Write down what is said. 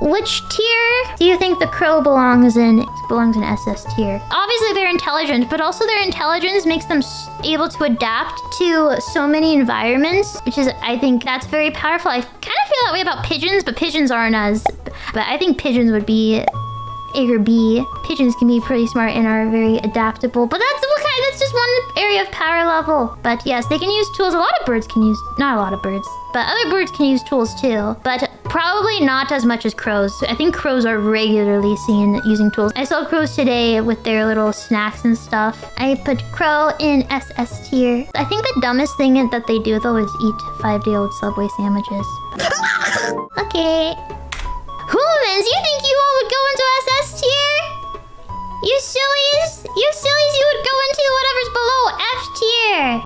Which tier do you think the crow belongs in? It Belongs in SS tier. Obviously, they're intelligent, but also their intelligence makes them able to adapt to so many environments, which is, I think, that's very powerful. I kind of feel that way about pigeons, but pigeons aren't as. But I think pigeons would be a or B. Pigeons can be pretty smart and are very adaptable. But that's what kind that's just area of power level. But yes, they can use tools. A lot of birds can use not a lot of birds. But other birds can use tools too. But probably not as much as crows. I think crows are regularly seen using tools. I saw crows today with their little snacks and stuff. I put crow in SS tier. I think the dumbest thing that they do though is eat five-day-old Subway sandwiches. okay. Humans, you think you all would go into SS tier? You sillies? You sillies,